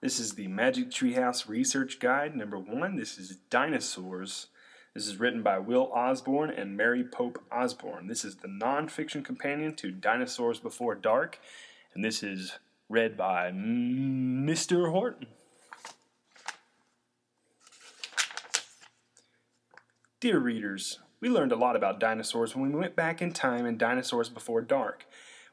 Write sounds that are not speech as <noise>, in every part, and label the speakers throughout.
Speaker 1: This is the Magic Treehouse Research Guide number one. This is Dinosaurs. This is written by Will Osborne and Mary Pope Osborne. This is the nonfiction companion to Dinosaurs Before Dark, and this is read by Mr. Horton. Dear readers, we learned a lot about dinosaurs when we went back in time in Dinosaurs Before Dark.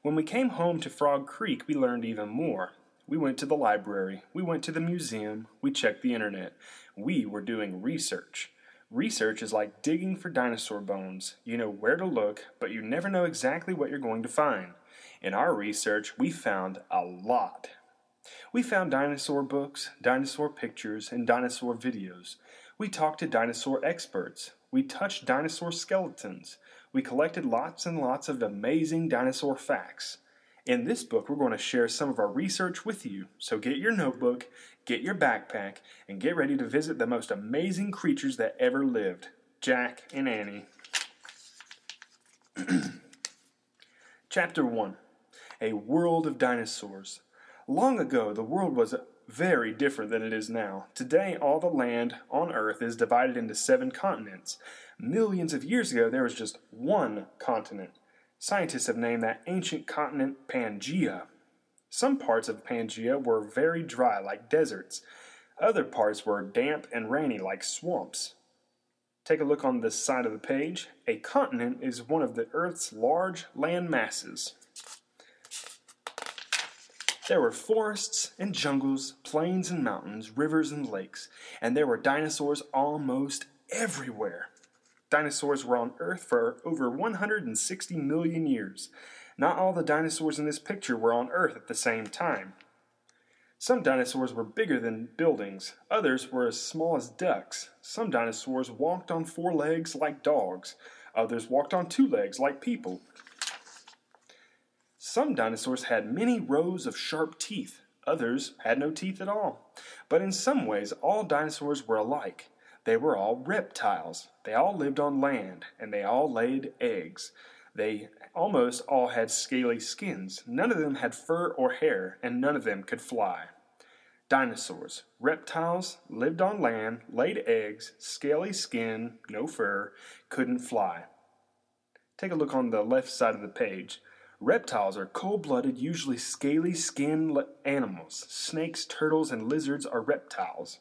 Speaker 1: When we came home to Frog Creek, we learned even more. We went to the library, we went to the museum, we checked the internet. We were doing research. Research is like digging for dinosaur bones. You know where to look, but you never know exactly what you're going to find. In our research, we found a lot. We found dinosaur books, dinosaur pictures, and dinosaur videos. We talked to dinosaur experts. We touched dinosaur skeletons. We collected lots and lots of amazing dinosaur facts. In this book, we're going to share some of our research with you. So get your notebook, get your backpack, and get ready to visit the most amazing creatures that ever lived Jack and Annie. <clears throat> Chapter 1 A World of Dinosaurs. Long ago, the world was very different than it is now. Today, all the land on Earth is divided into seven continents. Millions of years ago, there was just one continent. Scientists have named that ancient continent Pangaea. Some parts of Pangaea were very dry, like deserts. Other parts were damp and rainy, like swamps. Take a look on this side of the page. A continent is one of the Earth's large land masses. There were forests and jungles, plains and mountains, rivers and lakes, and there were dinosaurs almost everywhere. Dinosaurs were on Earth for over 160 million years. Not all the dinosaurs in this picture were on Earth at the same time. Some dinosaurs were bigger than buildings, others were as small as ducks. Some dinosaurs walked on four legs like dogs, others walked on two legs like people. Some dinosaurs had many rows of sharp teeth, others had no teeth at all. But in some ways, all dinosaurs were alike. They were all reptiles. They all lived on land, and they all laid eggs. They almost all had scaly skins. None of them had fur or hair, and none of them could fly. Dinosaurs, reptiles, lived on land, laid eggs, scaly skin, no fur, couldn't fly. Take a look on the left side of the page. Reptiles are cold blooded, usually scaly skinned animals. Snakes, turtles, and lizards are reptiles.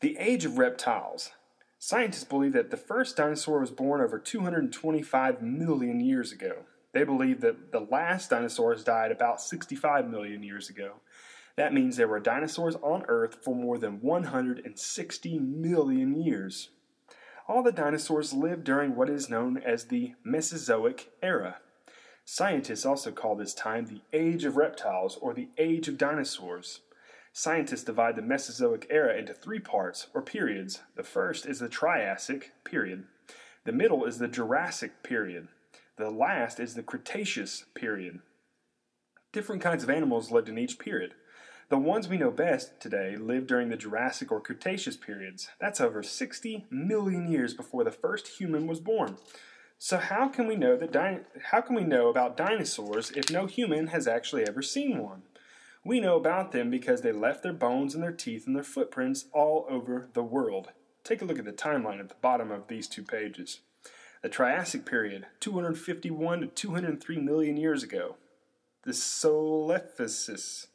Speaker 1: The age of reptiles. Scientists believe that the first dinosaur was born over 225 million years ago. They believe that the last dinosaurs died about 65 million years ago. That means there were dinosaurs on Earth for more than 160 million years. All the dinosaurs lived during what is known as the Mesozoic era. Scientists also call this time the Age of Reptiles or the Age of Dinosaurs. Scientists divide the Mesozoic era into three parts, or periods. The first is the Triassic period. The middle is the Jurassic period. The last is the Cretaceous period. Different kinds of animals lived in each period. The ones we know best today lived during the Jurassic or Cretaceous periods. That's over 60 million years before the first human was born. So how can we know that how can we know about dinosaurs if no human has actually ever seen one? We know about them because they left their bones and their teeth and their footprints all over the world. Take a look at the timeline at the bottom of these two pages. The Triassic period, 251 to 203 million years ago. The Coelophysis,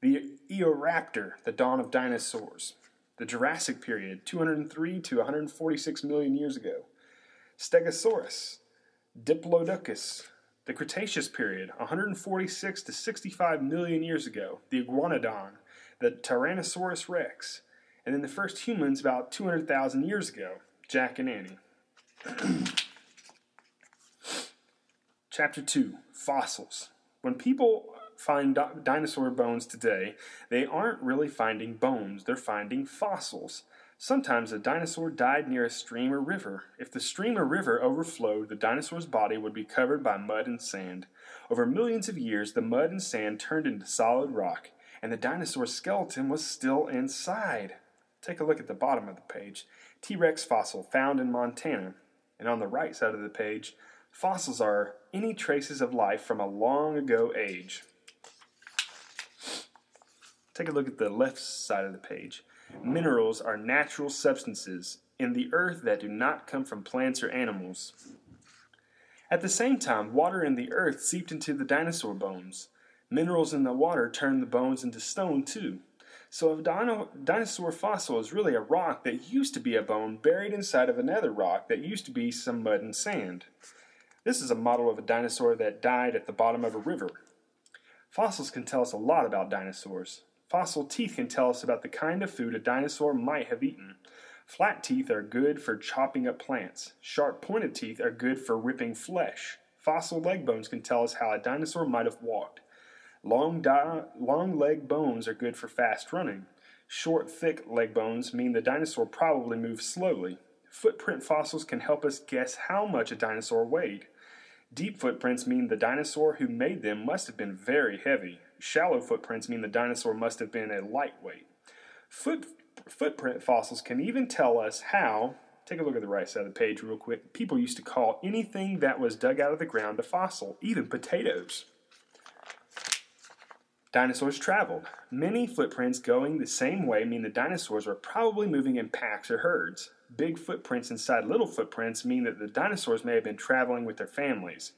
Speaker 1: the Eoraptor, the dawn of dinosaurs. The Jurassic period, 203 to 146 million years ago. Stegosaurus, Diplodocus, the Cretaceous period, 146 to 65 million years ago, the Iguanodon, the Tyrannosaurus rex, and then the first humans about 200,000 years ago, Jack and Annie. <clears throat> Chapter 2 Fossils. When people find di- dinosaur bones today, they aren't really finding bones, they're finding fossils. Sometimes a dinosaur died near a stream or river. If the stream or river overflowed, the dinosaur's body would be covered by mud and sand. Over millions of years, the mud and sand turned into solid rock, and the dinosaur's skeleton was still inside. Take a look at the bottom of the page. T Rex fossil found in Montana. And on the right side of the page, fossils are any traces of life from a long ago age. Take a look at the left side of the page. Minerals are natural substances in the earth that do not come from plants or animals. At the same time, water in the earth seeped into the dinosaur bones. Minerals in the water turned the bones into stone too. So a dino- dinosaur fossil is really a rock that used to be a bone buried inside of another rock that used to be some mud and sand. This is a model of a dinosaur that died at the bottom of a river. Fossils can tell us a lot about dinosaurs. Fossil teeth can tell us about the kind of food a dinosaur might have eaten. Flat teeth are good for chopping up plants. Sharp pointed teeth are good for ripping flesh. Fossil leg bones can tell us how a dinosaur might have walked. Long, di- long leg bones are good for fast running. Short, thick leg bones mean the dinosaur probably moved slowly. Footprint fossils can help us guess how much a dinosaur weighed. Deep footprints mean the dinosaur who made them must have been very heavy. Shallow footprints mean the dinosaur must have been a lightweight. Foot, footprint fossils can even tell us how, take a look at the right side of the page real quick, people used to call anything that was dug out of the ground a fossil, even potatoes. Dinosaurs traveled. Many footprints going the same way mean the dinosaurs were probably moving in packs or herds. Big footprints inside little footprints mean that the dinosaurs may have been traveling with their families.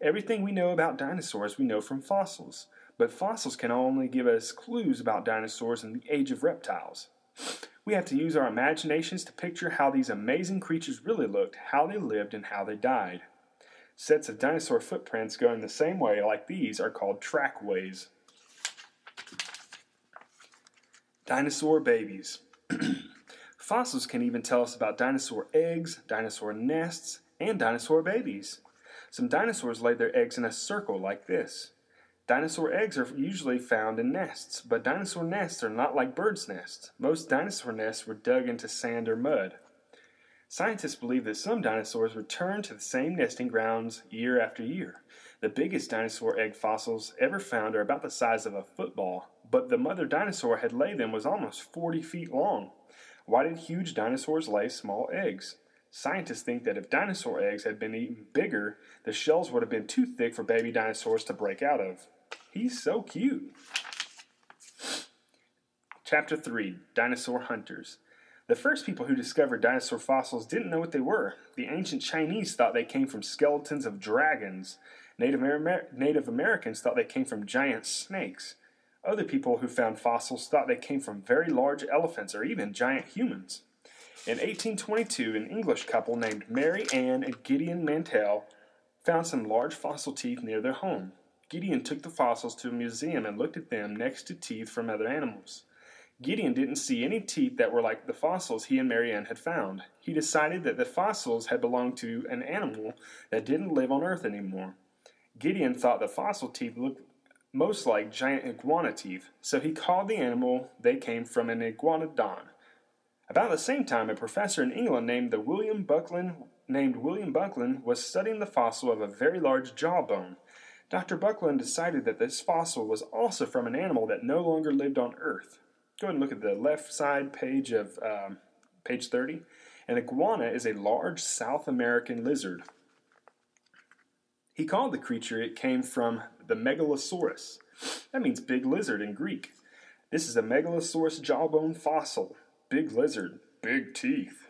Speaker 1: Everything we know about dinosaurs we know from fossils, but fossils can only give us clues about dinosaurs in the age of reptiles. We have to use our imaginations to picture how these amazing creatures really looked, how they lived, and how they died. Sets of dinosaur footprints going the same way like these are called trackways. Dinosaur babies. <clears throat> Fossils can even tell us about dinosaur eggs, dinosaur nests, and dinosaur babies. Some dinosaurs laid their eggs in a circle like this. Dinosaur eggs are usually found in nests, but dinosaur nests are not like birds' nests. Most dinosaur nests were dug into sand or mud. Scientists believe that some dinosaurs returned to the same nesting grounds year after year. The biggest dinosaur egg fossils ever found are about the size of a football, but the mother dinosaur had laid them was almost 40 feet long. Why did huge dinosaurs lay small eggs? Scientists think that if dinosaur eggs had been even bigger, the shells would have been too thick for baby dinosaurs to break out of. He's so cute. Chapter 3 Dinosaur Hunters. The first people who discovered dinosaur fossils didn't know what they were. The ancient Chinese thought they came from skeletons of dragons. Native, Amer- Native Americans thought they came from giant snakes. Other people who found fossils thought they came from very large elephants or even giant humans. In 1822, an English couple named Mary Ann and Gideon Mantell found some large fossil teeth near their home. Gideon took the fossils to a museum and looked at them next to teeth from other animals. Gideon didn't see any teeth that were like the fossils he and Mary Ann had found. He decided that the fossils had belonged to an animal that didn't live on Earth anymore. Gideon thought the fossil teeth looked most like giant iguana teeth, so he called the animal they came from an iguanodon. About the same time, a professor in England named the William Buckland named William Buckland was studying the fossil of a very large jawbone. Dr. Buckland decided that this fossil was also from an animal that no longer lived on Earth. Go ahead and look at the left side page of um, page 30. An iguana is a large South American lizard. He called the creature it came from the Megalosaurus. That means big lizard in Greek. This is a Megalosaurus jawbone fossil. Big lizard, big teeth.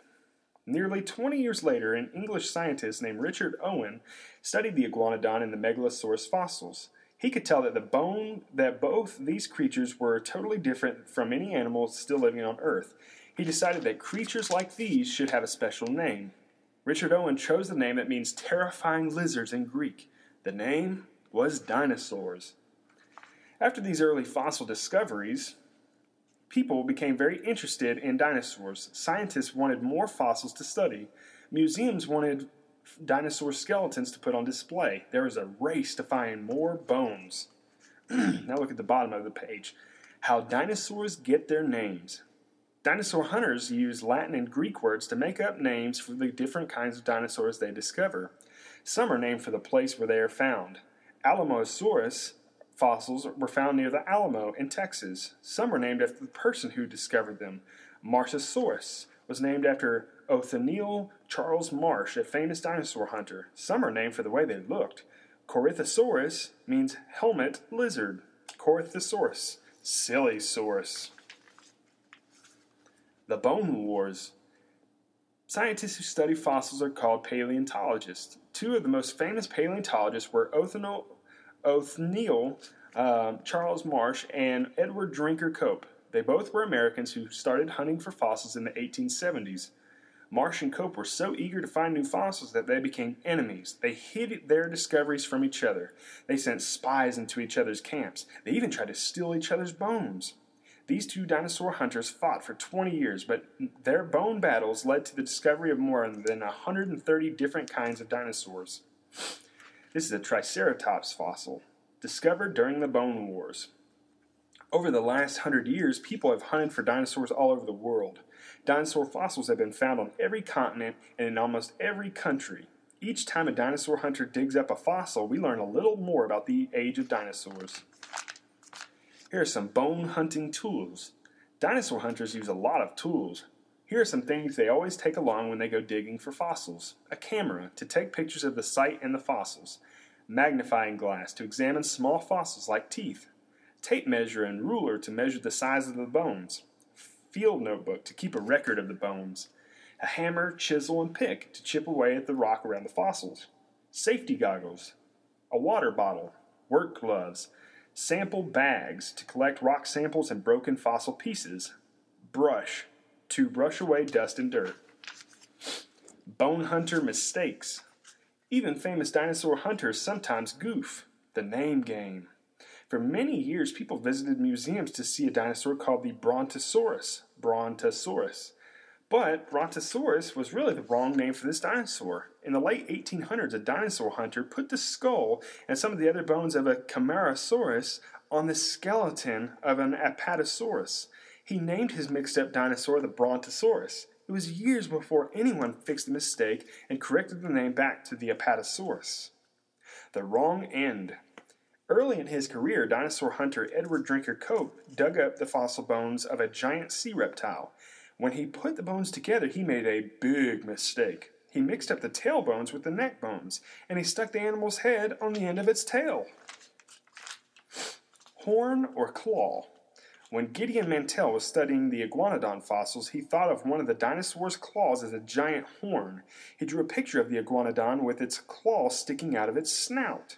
Speaker 1: Nearly 20 years later, an English scientist named Richard Owen studied the iguanodon and the Megalosaurus fossils. He could tell that the bone that both these creatures were totally different from any animals still living on Earth. He decided that creatures like these should have a special name. Richard Owen chose the name that means terrifying lizards in Greek. The name was dinosaurs. After these early fossil discoveries, people became very interested in dinosaurs. Scientists wanted more fossils to study. Museums wanted dinosaur skeletons to put on display. There was a race to find more bones. <clears throat> now look at the bottom of the page. How dinosaurs get their names. Dinosaur hunters use Latin and Greek words to make up names for the different kinds of dinosaurs they discover. Some are named for the place where they are found. Alamosaurus fossils were found near the Alamo in Texas. Some were named after the person who discovered them. Marshosaurus was named after Othniel Charles Marsh, a famous dinosaur hunter. Some are named for the way they looked. Corythosaurus means helmet lizard. Corythosaurus Silesaurus. The Bone Wars. Scientists who study fossils are called paleontologists. Two of the most famous paleontologists were Othniel, Othniel uh, Charles Marsh and Edward Drinker Cope. They both were Americans who started hunting for fossils in the 1870s. Marsh and Cope were so eager to find new fossils that they became enemies. They hid their discoveries from each other. They sent spies into each other's camps. They even tried to steal each other's bones. These two dinosaur hunters fought for 20 years, but their bone battles led to the discovery of more than 130 different kinds of dinosaurs. This is a Triceratops fossil, discovered during the Bone Wars. Over the last hundred years, people have hunted for dinosaurs all over the world. Dinosaur fossils have been found on every continent and in almost every country. Each time a dinosaur hunter digs up a fossil, we learn a little more about the age of dinosaurs. Here are some bone hunting tools. Dinosaur hunters use a lot of tools. Here are some things they always take along when they go digging for fossils. A camera to take pictures of the site and the fossils, magnifying glass to examine small fossils like teeth, tape measure and ruler to measure the size of the bones, field notebook to keep a record of the bones, a hammer, chisel, and pick to chip away at the rock around the fossils, safety goggles, a water bottle, work gloves, sample bags to collect rock samples and broken fossil pieces, brush to brush away dust and dirt, bone hunter mistakes. Even famous dinosaur hunters sometimes goof. The name game. For many years, people visited museums to see a dinosaur called the Brontosaurus. Brontosaurus. But Brontosaurus was really the wrong name for this dinosaur. In the late 1800s, a dinosaur hunter put the skull and some of the other bones of a Camarasaurus on the skeleton of an Apatosaurus. He named his mixed up dinosaur the Brontosaurus. It was years before anyone fixed the mistake and corrected the name back to the Apatosaurus. The wrong end. Early in his career, dinosaur hunter Edward Drinker Cope dug up the fossil bones of a giant sea reptile. When he put the bones together, he made a big mistake. He mixed up the tail bones with the neck bones, and he stuck the animal's head on the end of its tail. Horn or claw? When Gideon Mantell was studying the iguanodon fossils, he thought of one of the dinosaur's claws as a giant horn. He drew a picture of the iguanodon with its claw sticking out of its snout.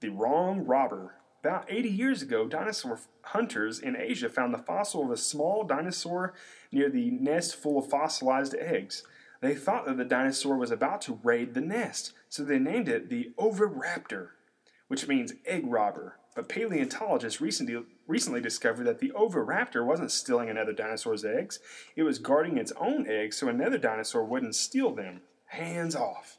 Speaker 1: The wrong robber. About 80 years ago, dinosaur hunters in Asia found the fossil of a small dinosaur near the nest full of fossilized eggs. They thought that the dinosaur was about to raid the nest, so they named it the Oviraptor, which means egg robber. But paleontologists recently, recently discovered that the Oviraptor wasn't stealing another dinosaur's eggs, it was guarding its own eggs so another dinosaur wouldn't steal them. Hands off.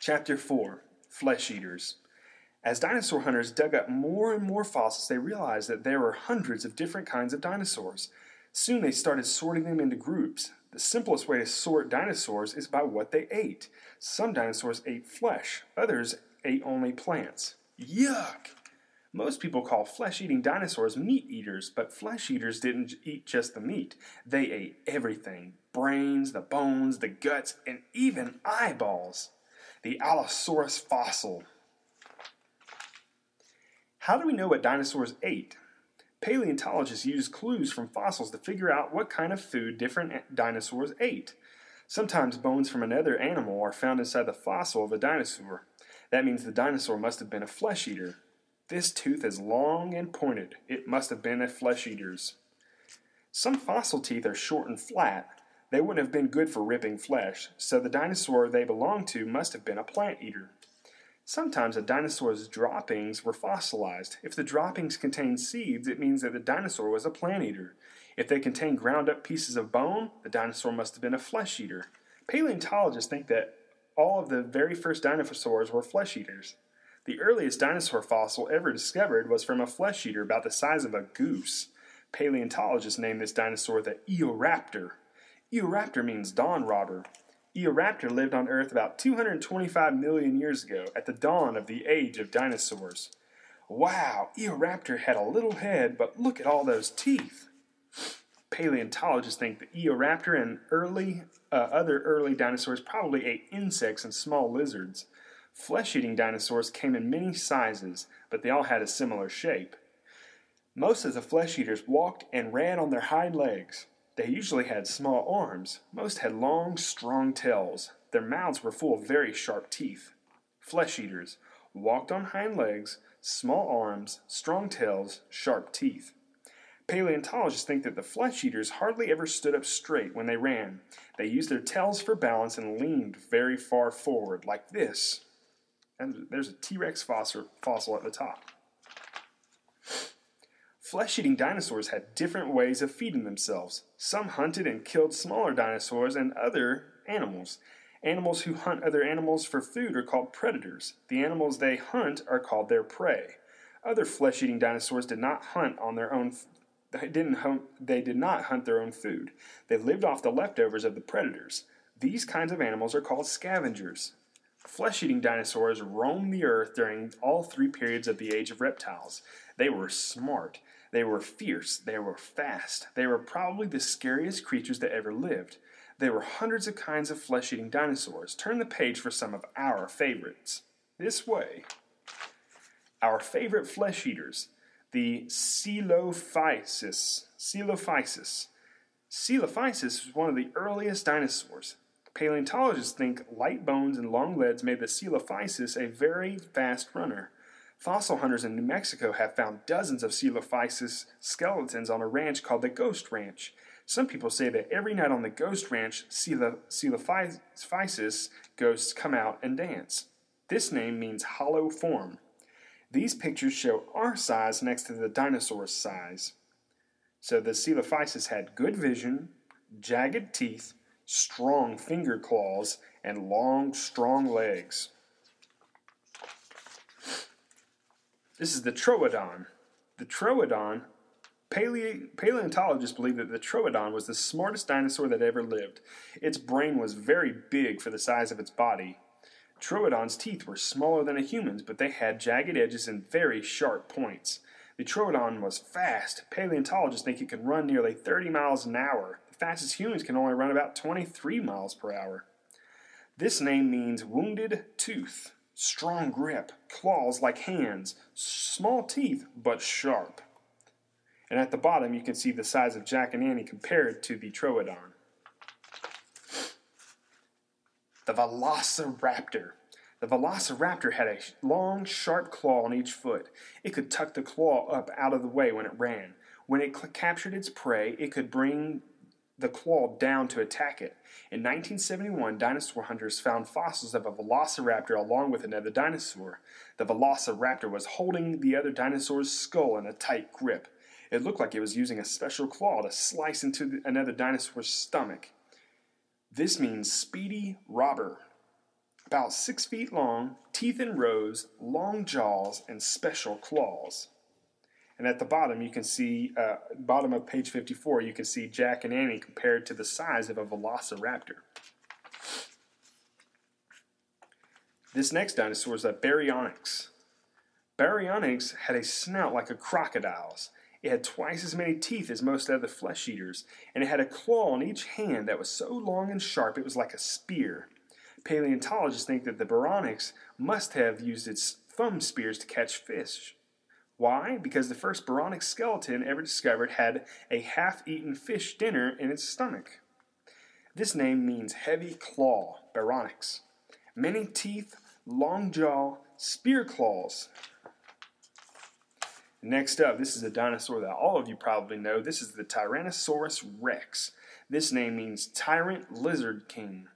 Speaker 1: Chapter 4 Flesh Eaters. As dinosaur hunters dug up more and more fossils, they realized that there were hundreds of different kinds of dinosaurs. Soon they started sorting them into groups. The simplest way to sort dinosaurs is by what they ate. Some dinosaurs ate flesh, others ate only plants. Yuck! Most people call flesh eating dinosaurs meat eaters, but flesh eaters didn't eat just the meat. They ate everything brains, the bones, the guts, and even eyeballs. The Allosaurus fossil. How do we know what dinosaurs ate? Paleontologists use clues from fossils to figure out what kind of food different dinosaurs ate. Sometimes bones from another animal are found inside the fossil of a dinosaur. That means the dinosaur must have been a flesh eater. This tooth is long and pointed. It must have been a flesh eater's. Some fossil teeth are short and flat. They wouldn't have been good for ripping flesh, so the dinosaur they belonged to must have been a plant eater. Sometimes a dinosaur's droppings were fossilized. If the droppings contained seeds, it means that the dinosaur was a plant eater. If they contained ground up pieces of bone, the dinosaur must have been a flesh eater. Paleontologists think that all of the very first dinosaurs were flesh eaters. The earliest dinosaur fossil ever discovered was from a flesh eater about the size of a goose. Paleontologists named this dinosaur the Eoraptor. Eoraptor means dawn robber. Eoraptor lived on Earth about 225 million years ago, at the dawn of the age of dinosaurs. Wow, Eoraptor had a little head, but look at all those teeth. Paleontologists think the Eoraptor and early uh, other early dinosaurs probably ate insects and small lizards. Flesh eating dinosaurs came in many sizes, but they all had a similar shape. Most of the flesh eaters walked and ran on their hind legs. They usually had small arms. Most had long, strong tails. Their mouths were full of very sharp teeth. Flesh eaters walked on hind legs, small arms, strong tails, sharp teeth. Paleontologists think that the flesh eaters hardly ever stood up straight when they ran. They used their tails for balance and leaned very far forward, like this. And there's a T Rex fossil, at the top. Flesh eating dinosaurs had different ways of feeding themselves. Some hunted and killed smaller dinosaurs and other animals. Animals who hunt other animals for food are called predators. The animals they hunt are called their prey. Other flesh eating dinosaurs did not hunt on their own they didn't hunt, they did not hunt their own food. They lived off the leftovers of the predators. These kinds of animals are called scavengers. Flesh eating dinosaurs roamed the earth during all three periods of the age of reptiles. They were smart. They were fierce. They were fast. They were probably the scariest creatures that ever lived. There were hundreds of kinds of flesh eating dinosaurs. Turn the page for some of our favorites. This way. Our favorite flesh eaters the Coelophysis. Coelophysis. Coelophysis was one of the earliest dinosaurs. Paleontologists think light bones and long legs made the Coelophysis a very fast runner. Fossil hunters in New Mexico have found dozens of Coelophysis skeletons on a ranch called the Ghost Ranch. Some people say that every night on the Ghost Ranch, Coelophysis ghosts come out and dance. This name means hollow form. These pictures show our size next to the dinosaur's size. So the Coelophysis had good vision, jagged teeth, strong finger claws, and long, strong legs. This is the Troodon. The Troodon, paleo- paleontologists believe that the Troodon was the smartest dinosaur that ever lived. Its brain was very big for the size of its body. Troodon's teeth were smaller than a human's, but they had jagged edges and very sharp points. The Troodon was fast. Paleontologists think it could run nearly 30 miles an hour. The fastest humans can only run about 23 miles per hour. This name means wounded tooth, strong grip, claws like hands, small teeth but sharp. And at the bottom, you can see the size of Jack and Annie compared to the Troodon. The Velociraptor. The Velociraptor had a long, sharp claw on each foot. It could tuck the claw up out of the way when it ran. When it cl- captured its prey, it could bring the claw down to attack it. In 1971, dinosaur hunters found fossils of a velociraptor along with another dinosaur. The velociraptor was holding the other dinosaur's skull in a tight grip. It looked like it was using a special claw to slice into the, another dinosaur's stomach. This means speedy robber. About six feet long, teeth in rows, long jaws, and special claws. And at the bottom, you can see, uh, bottom of page 54, you can see Jack and Annie compared to the size of a velociraptor. This next dinosaur is a Baryonyx. Baryonyx had a snout like a crocodile's it had twice as many teeth as most other flesh eaters, and it had a claw on each hand that was so long and sharp it was like a spear. Paleontologists think that the Baryonyx must have used its thumb spears to catch fish. Why? Because the first Baryonyx skeleton ever discovered had a half eaten fish dinner in its stomach. This name means heavy claw, Baryonyx. Many teeth, long jaw, spear claws. Next up, this is a dinosaur that all of you probably know. This is the Tyrannosaurus rex. This name means tyrant lizard king.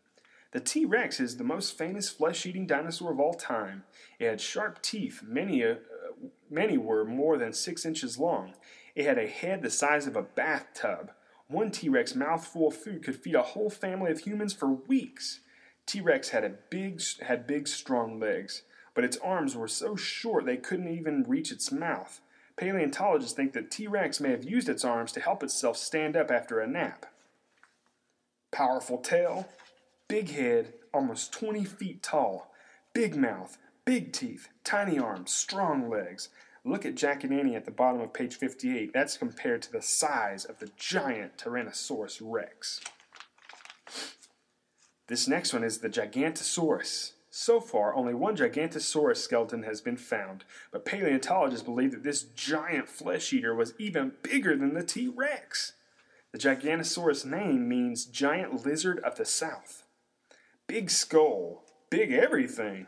Speaker 1: The T Rex is the most famous flesh eating dinosaur of all time. It had sharp teeth, many, uh, many were more than six inches long. It had a head the size of a bathtub. One T Rex mouthful of food could feed a whole family of humans for weeks. T Rex had, a big, had big, strong legs, but its arms were so short they couldn't even reach its mouth. Paleontologists think that T Rex may have used its arms to help itself stand up after a nap. Powerful tail, big head, almost 20 feet tall, big mouth, big teeth, tiny arms, strong legs. Look at Jack and Annie at the bottom of page 58. That's compared to the size of the giant Tyrannosaurus rex. This next one is the Gigantosaurus. So far, only one Gigantosaurus skeleton has been found, but paleontologists believe that this giant flesh eater was even bigger than the T Rex. The Gigantosaurus name means giant lizard of the south. Big skull, big everything.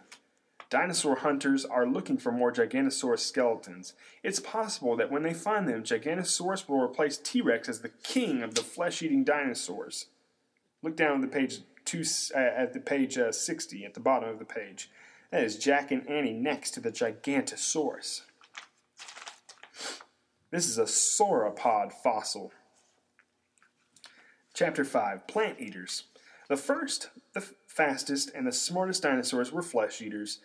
Speaker 1: Dinosaur hunters are looking for more Gigantosaurus skeletons. It's possible that when they find them, Gigantosaurus will replace T Rex as the king of the flesh eating dinosaurs. Look down at the page two, uh, at the page uh, 60 at the bottom of the page. That is Jack and Annie next to the Gigantosaurus. This is a sauropod fossil. Chapter 5 Plant Eaters. The first, the fastest, and the smartest dinosaurs were flesh eaters,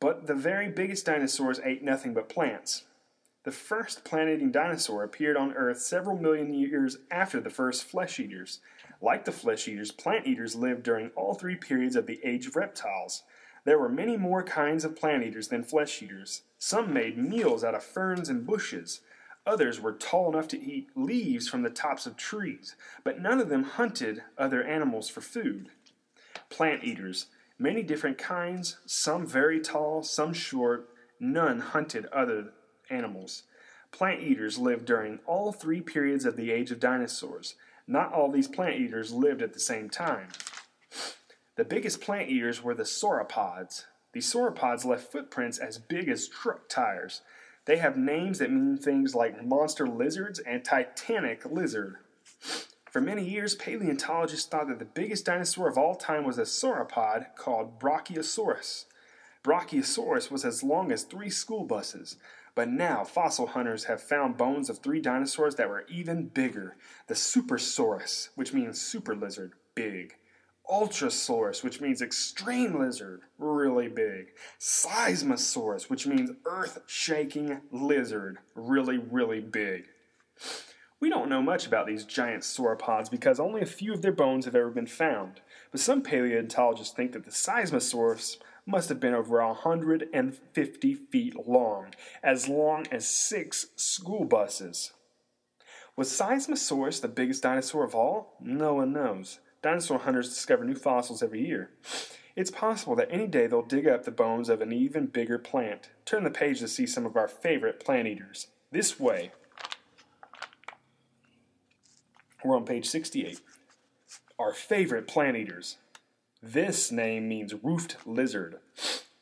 Speaker 1: but the very biggest dinosaurs ate nothing but plants. The first plant eating dinosaur appeared on Earth several million years after the first flesh eaters. Like the flesh eaters, plant eaters lived during all three periods of the age of reptiles. There were many more kinds of plant eaters than flesh eaters. Some made meals out of ferns and bushes. Others were tall enough to eat leaves from the tops of trees, but none of them hunted other animals for food. Plant eaters, many different kinds, some very tall, some short, none hunted other animals. Plant eaters lived during all three periods of the age of dinosaurs. Not all these plant eaters lived at the same time. The biggest plant eaters were the sauropods. These sauropods left footprints as big as truck tires. They have names that mean things like monster lizards and titanic lizard. For many years, paleontologists thought that the biggest dinosaur of all time was a sauropod called Brachiosaurus. Brachiosaurus was as long as three school buses. But now, fossil hunters have found bones of three dinosaurs that were even bigger. The Supersaurus, which means super lizard, big. Ultrasaurus, which means extreme lizard, really big. Seismosaurus, which means earth shaking lizard, really, really big. We don't know much about these giant sauropods because only a few of their bones have ever been found, but some paleontologists think that the Seismosaurus must have been over 150 feet long, as long as six school buses. Was Seismosaurus the biggest dinosaur of all? No one knows. Dinosaur hunters discover new fossils every year. It's possible that any day they'll dig up the bones of an even bigger plant. Turn the page to see some of our favorite plant eaters. This way. We're on page 68. Our favorite plant eaters. This name means roofed lizard.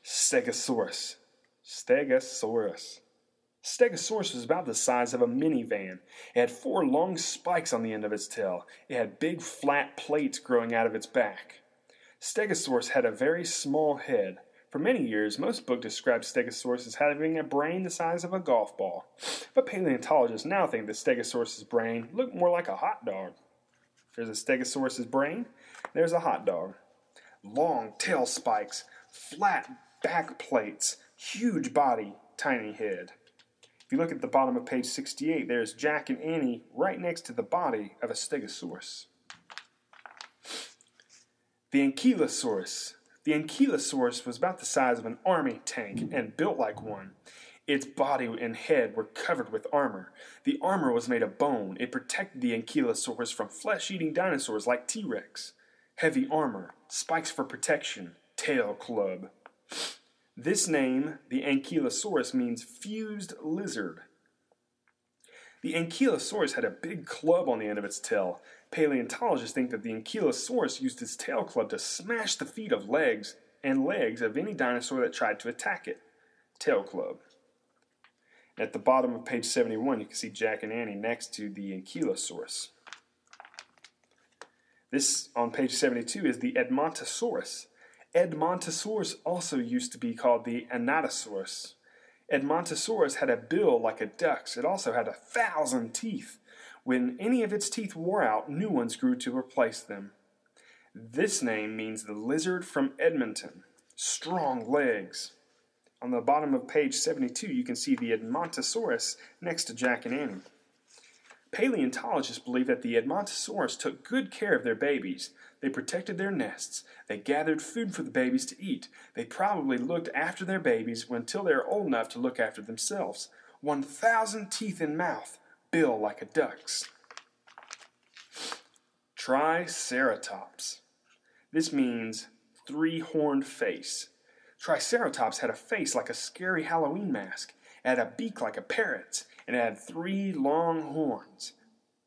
Speaker 1: Stegosaurus. Stegosaurus. Stegosaurus was about the size of a minivan. It had four long spikes on the end of its tail. It had big flat plates growing out of its back. Stegosaurus had a very small head. For many years, most books described Stegosaurus as having a brain the size of a golf ball. But paleontologists now think that Stegosaurus's brain looked more like a hot dog. There's a Stegosaurus's brain, there's a hot dog long tail spikes, flat back plates, huge body, tiny head. If you look at the bottom of page 68, there's Jack and Annie right next to the body of a stegosaurus. The Ankylosaurus. The Ankylosaurus was about the size of an army tank and built like one. Its body and head were covered with armor. The armor was made of bone. It protected the Ankylosaurus from flesh eating dinosaurs like T Rex heavy armor, spikes for protection, tail club. This name, the Ankylosaurus, means fused lizard. The Ankylosaurus had a big club on the end of its tail. Paleontologists think that the Ankylosaurus used its tail club to smash the feet of legs and legs of any dinosaur that tried to attack it. Tail club. At the bottom of page 71, you can see Jack and Annie next to the Ankylosaurus. This, on page 72, is the Edmontosaurus. Edmontosaurus also used to be called the Anatosaurus. Edmontosaurus had a bill like a duck's. It also had a thousand teeth. When any of its teeth wore out, new ones grew to replace them. This name means the lizard from Edmonton. Strong legs. On the bottom of page 72, you can see the Edmontosaurus next to Jack and Annie. Paleontologists believe that the Edmontosaurus took good care of their babies. They protected their nests. They gathered food for the babies to eat. They probably looked after their babies until they are old enough to look after themselves. 1,000 teeth in mouth, bill like a duck's. Triceratops. This means three horned face. Triceratops had a face like a scary Halloween mask. Had a beak like a parrot's, and it had three long horns.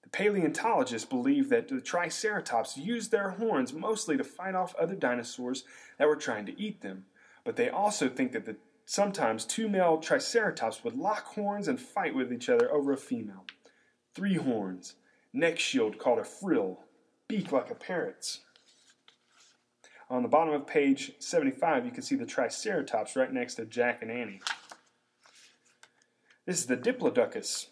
Speaker 1: The paleontologists believe that the Triceratops used their horns mostly to fight off other dinosaurs that were trying to eat them, but they also think that the, sometimes two male Triceratops would lock horns and fight with each other over a female. Three horns, neck shield called a frill, beak like a parrot's. On the bottom of page 75, you can see the Triceratops right next to Jack and Annie. This is the Diplodocus.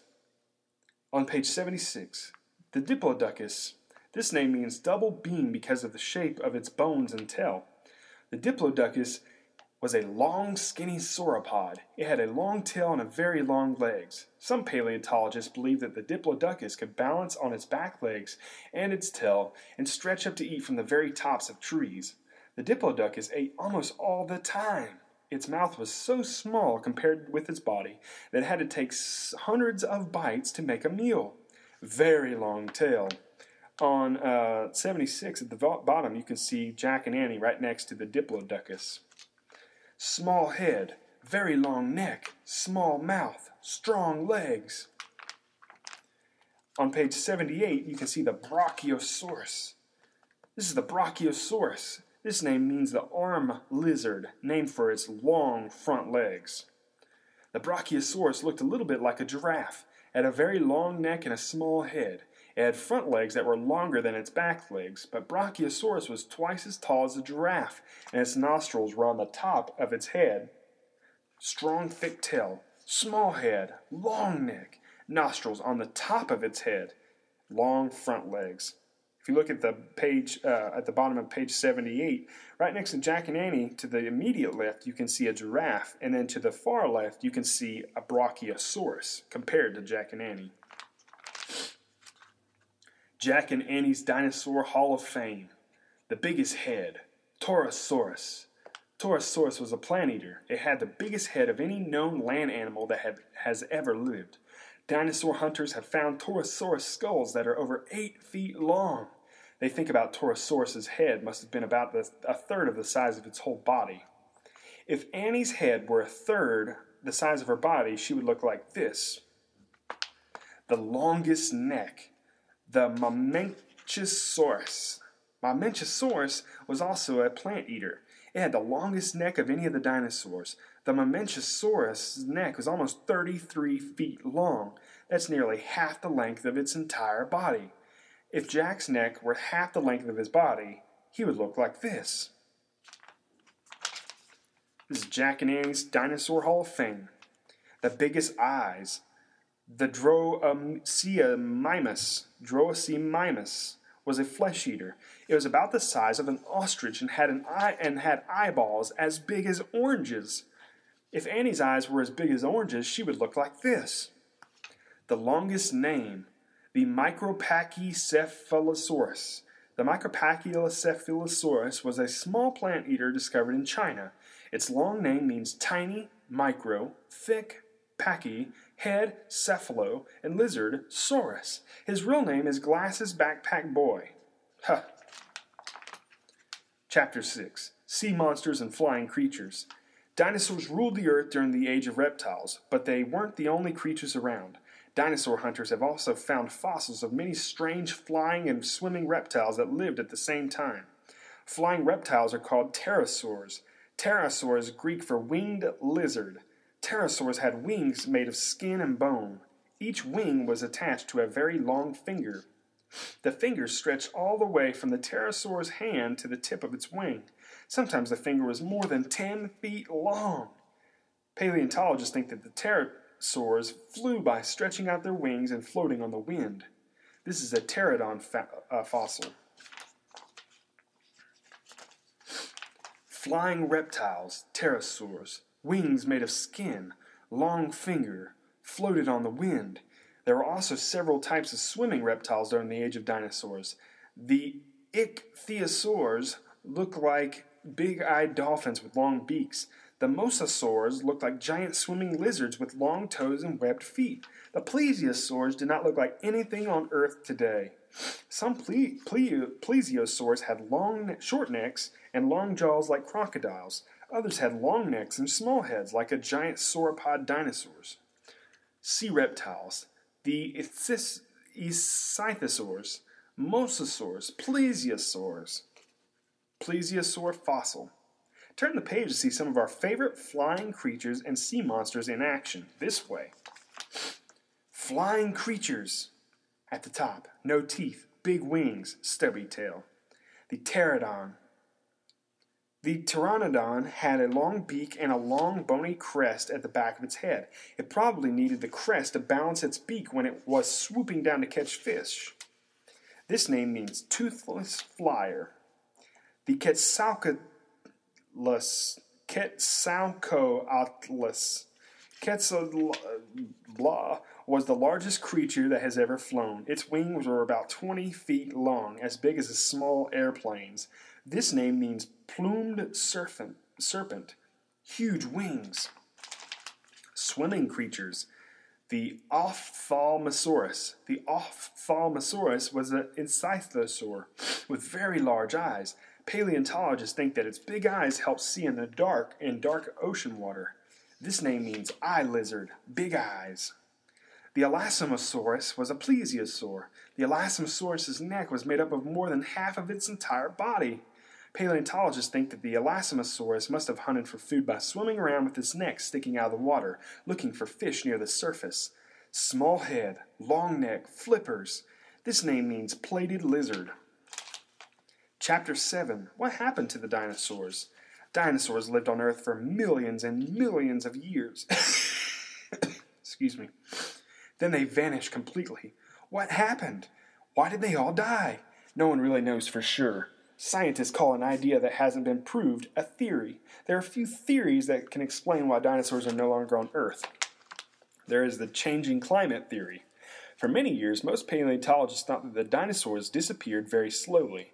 Speaker 1: On page 76, the Diplodocus. This name means double beam because of the shape of its bones and tail. The Diplodocus was a long, skinny sauropod. It had a long tail and very long legs. Some paleontologists believe that the Diplodocus could balance on its back legs and its tail and stretch up to eat from the very tops of trees. The Diplodocus ate almost all the time. Its mouth was so small compared with its body that it had to take hundreds of bites to make a meal. Very long tail. On uh, 76 at the bottom, you can see Jack and Annie right next to the Diplodocus. Small head, very long neck, small mouth, strong legs. On page 78, you can see the Brachiosaurus. This is the Brachiosaurus. This name means the arm lizard, named for its long front legs. The Brachiosaurus looked a little bit like a giraffe, had a very long neck and a small head. It had front legs that were longer than its back legs, but Brachiosaurus was twice as tall as a giraffe, and its nostrils were on the top of its head. Strong, thick tail, small head, long neck, nostrils on the top of its head, long front legs. If you look at the page uh, at the bottom of page 78, right next to Jack and Annie, to the immediate left, you can see a giraffe, and then to the far left, you can see a Brachiosaurus compared to Jack and Annie. Jack and Annie's Dinosaur Hall of Fame. The biggest head, Torosaurus. Torosaurus was a plant eater. It had the biggest head of any known land animal that has ever lived. Dinosaur hunters have found Torosaurus skulls that are over eight feet long. They think about Torosaurus's head must have been about the, a third of the size of its whole body. If Annie's head were a third the size of her body, she would look like this. The longest neck the Mamenchisaurus. Mamenchisaurus was also a plant eater. It had the longest neck of any of the dinosaurs. The Mamenchisaurus' neck was almost 33 feet long. That's nearly half the length of its entire body. If Jack's neck were half the length of his body, he would look like this. This is Jack and Annie's Dinosaur Hall of Fame. The biggest eyes, the Drosemimus, Drosemimus was a flesh eater. It was about the size of an ostrich and had an eye and had eyeballs as big as oranges. If Annie's eyes were as big as oranges, she would look like this. The longest name, the Micropachycephalosaurus. The Micropachycephalosaurus was a small plant eater discovered in China. Its long name means tiny, micro, thick, pachy, head, cephalo, and lizard, saurus. His real name is Glasses Backpack Boy. Huh. Chapter 6 Sea Monsters and Flying Creatures. Dinosaurs ruled the earth during the age of reptiles, but they weren't the only creatures around. Dinosaur hunters have also found fossils of many strange flying and swimming reptiles that lived at the same time. Flying reptiles are called pterosaurs. Pterosaur is Greek for winged lizard. Pterosaurs had wings made of skin and bone. Each wing was attached to a very long finger. The fingers stretched all the way from the pterosaur's hand to the tip of its wing. Sometimes the finger was more than 10 feet long. Paleontologists think that the pterosaurs flew by stretching out their wings and floating on the wind. This is a pterodon uh, fossil. Flying reptiles, pterosaurs, wings made of skin, long finger, floated on the wind. There were also several types of swimming reptiles during the age of dinosaurs. The ichthyosaurs look like big eyed dolphins with long beaks. The mosasaurs looked like giant swimming lizards with long toes and webbed feet. The plesiosaurs did not look like anything on Earth today. Some ple- ple- plesiosaurs had long, short necks and long jaws like crocodiles. Others had long necks and small heads, like a giant sauropod dinosaurs. Sea reptiles, the ichthyosaurs, mosasaurs, plesiosaurs. Plesiosaur fossil. Turn the page to see some of our favorite flying creatures and sea monsters in action. This way. Flying creatures. At the top, no teeth, big wings, stubby tail. The pteranodon. The pteranodon had a long beak and a long bony crest at the back of its head. It probably needed the crest to balance its beak when it was swooping down to catch fish. This name means toothless flyer. The Quetzalcoatlus, Quetzalcoatlus, Quetzal, blah, was the largest creature that has ever flown. Its wings were about 20 feet long, as big as a small airplane's. This name means plumed serpent, serpent. Huge wings. Swimming creatures. The Ophthalmosaurus. The Ophthalmosaurus was an ichthyosaur with very large eyes. Paleontologists think that its big eyes help see in the dark and dark ocean water. This name means eye lizard, big eyes. The Elasmosaurus was a plesiosaur. The Elasmosaurus's neck was made up of more than half of its entire body. Paleontologists think that the Elasmosaurus must have hunted for food by swimming around with its neck sticking out of the water, looking for fish near the surface. Small head, long neck, flippers. This name means plated lizard. Chapter 7 What happened to the dinosaurs? Dinosaurs lived on Earth for millions and millions of years. <coughs> Excuse me. Then they vanished completely. What happened? Why did they all die? No one really knows for sure. Scientists call an idea that hasn't been proved a theory. There are a few theories that can explain why dinosaurs are no longer on Earth. There is the changing climate theory. For many years, most paleontologists thought that the dinosaurs disappeared very slowly.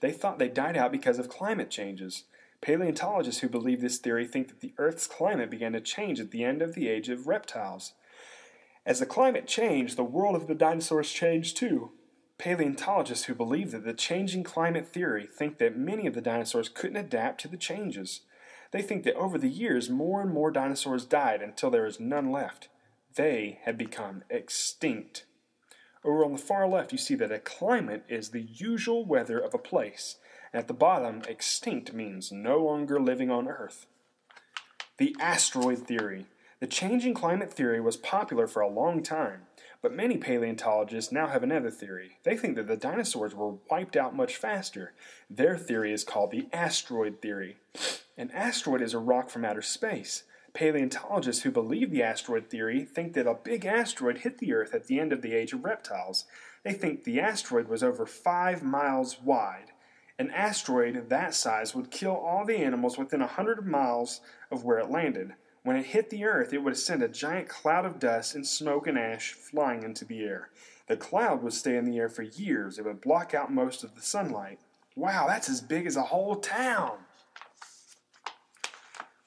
Speaker 1: They thought they died out because of climate changes. Paleontologists who believe this theory think that the Earth's climate began to change at the end of the age of reptiles. As the climate changed, the world of the dinosaurs changed too. Paleontologists who believe that the changing climate theory think that many of the dinosaurs couldn't adapt to the changes. They think that over the years, more and more dinosaurs died until there was none left. They had become extinct. Over on the far left, you see that a climate is the usual weather of a place. And at the bottom, extinct means no longer living on Earth. The asteroid theory. The changing climate theory was popular for a long time, but many paleontologists now have another theory. They think that the dinosaurs were wiped out much faster. Their theory is called the asteroid theory. An asteroid is a rock from outer space. Paleontologists who believe the asteroid theory think that a big asteroid hit the Earth at the end of the age of reptiles. They think the asteroid was over five miles wide. An asteroid that size would kill all the animals within a hundred miles of where it landed. When it hit the Earth, it would send a giant cloud of dust and smoke and ash flying into the air. The cloud would stay in the air for years. It would block out most of the sunlight. Wow, that's as big as a whole town!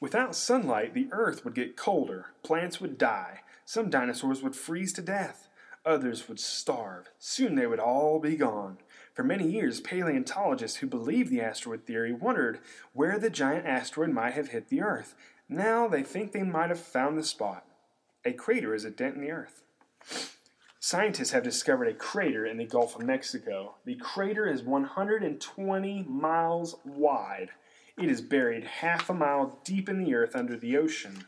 Speaker 1: Without sunlight, the earth would get colder, plants would die, some dinosaurs would freeze to death, others would starve. Soon they would all be gone. For many years, paleontologists who believed the asteroid theory wondered where the giant asteroid might have hit the earth. Now they think they might have found the spot. A crater is a dent in the earth. Scientists have discovered a crater in the Gulf of Mexico. The crater is 120 miles wide it is buried half a mile deep in the earth under the ocean.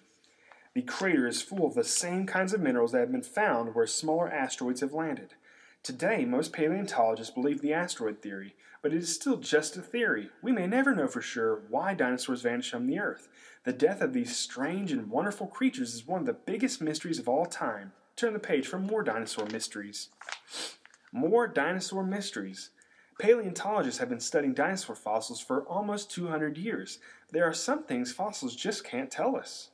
Speaker 1: The crater is full of the same kinds of minerals that have been found where smaller asteroids have landed. Today, most paleontologists believe the asteroid theory, but it is still just a theory. We may never know for sure why dinosaurs vanished from the Earth. The death of these strange and wonderful creatures is one of the biggest mysteries of all time. Turn the page for more dinosaur mysteries. More dinosaur mysteries. Paleontologists have been studying dinosaur fossils for almost 200 years. There are some things fossils just can't tell us.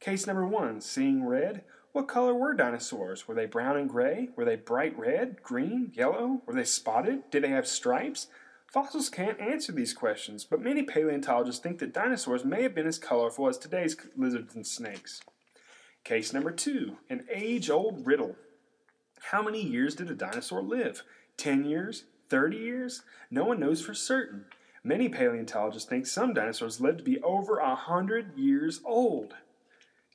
Speaker 1: Case number one seeing red. What color were dinosaurs? Were they brown and gray? Were they bright red, green, yellow? Were they spotted? Did they have stripes? Fossils can't answer these questions, but many paleontologists think that dinosaurs may have been as colorful as today's lizards and snakes. Case number two an age old riddle. How many years did a dinosaur live? 10 years, 30 years? No one knows for certain. Many paleontologists think some dinosaurs lived to be over a hundred years old.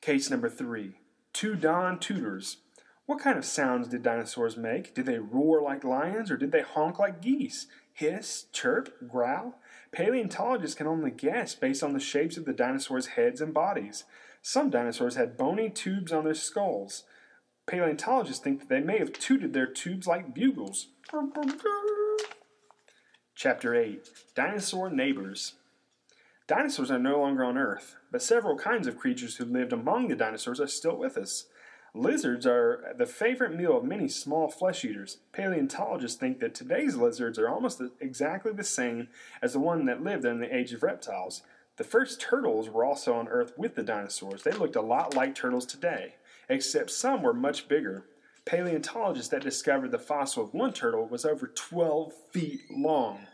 Speaker 1: Case number three Two Don Tutors. What kind of sounds did dinosaurs make? Did they roar like lions or did they honk like geese? Hiss, chirp, growl? Paleontologists can only guess based on the shapes of the dinosaurs' heads and bodies. Some dinosaurs had bony tubes on their skulls. Paleontologists think that they may have tooted their tubes like bugles. Chapter 8 Dinosaur Neighbors Dinosaurs are no longer on Earth, but several kinds of creatures who lived among the dinosaurs are still with us. Lizards are the favorite meal of many small flesh eaters. Paleontologists think that today's lizards are almost exactly the same as the one that lived in the age of reptiles. The first turtles were also on Earth with the dinosaurs. They looked a lot like turtles today, except some were much bigger. Paleontologists that discovered the fossil of one turtle was over 12 feet long.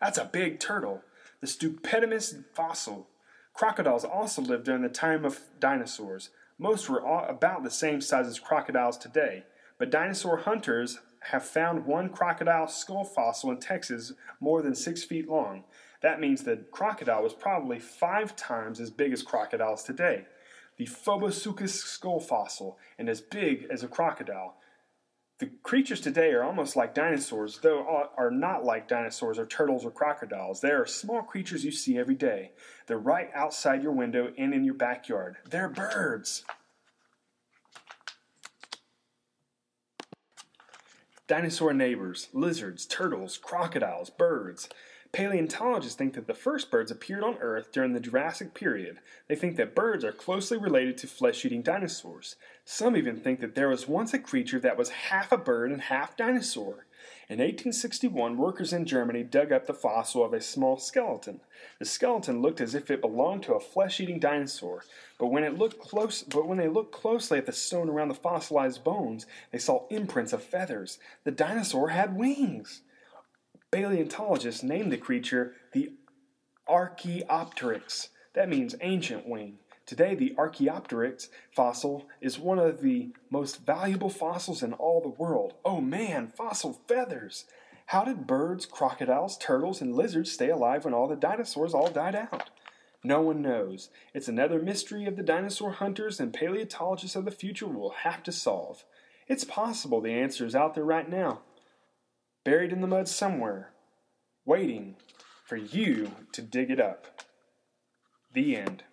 Speaker 1: That's a big turtle. The stupendous fossil. Crocodiles also lived during the time of dinosaurs. Most were about the same size as crocodiles today, but dinosaur hunters have found one crocodile skull fossil in Texas more than six feet long. That means the crocodile was probably five times as big as crocodiles today. The Phobosuchus skull fossil, and as big as a crocodile. The creatures today are almost like dinosaurs, though are not like dinosaurs or turtles or crocodiles. They are small creatures you see every day. They're right outside your window and in your backyard. They're birds. Dinosaur neighbors, lizards, turtles, crocodiles, birds. Paleontologists think that the first birds appeared on Earth during the Jurassic period. They think that birds are closely related to flesh eating dinosaurs. Some even think that there was once a creature that was half a bird and half dinosaur. In 1861, workers in Germany dug up the fossil of a small skeleton. The skeleton looked as if it belonged to a flesh-eating dinosaur, but when it looked close, but when they looked closely at the stone around the fossilized bones, they saw imprints of feathers. The dinosaur had wings. Paleontologists named the creature the Archaeopteryx. That means ancient wing. Today, the Archaeopteryx fossil is one of the most valuable fossils in all the world. Oh man, fossil feathers! How did birds, crocodiles, turtles, and lizards stay alive when all the dinosaurs all died out? No one knows. It's another mystery of the dinosaur hunters and paleontologists of the future will have to solve. It's possible the answer is out there right now buried in the mud somewhere, waiting for you to dig it up. The end.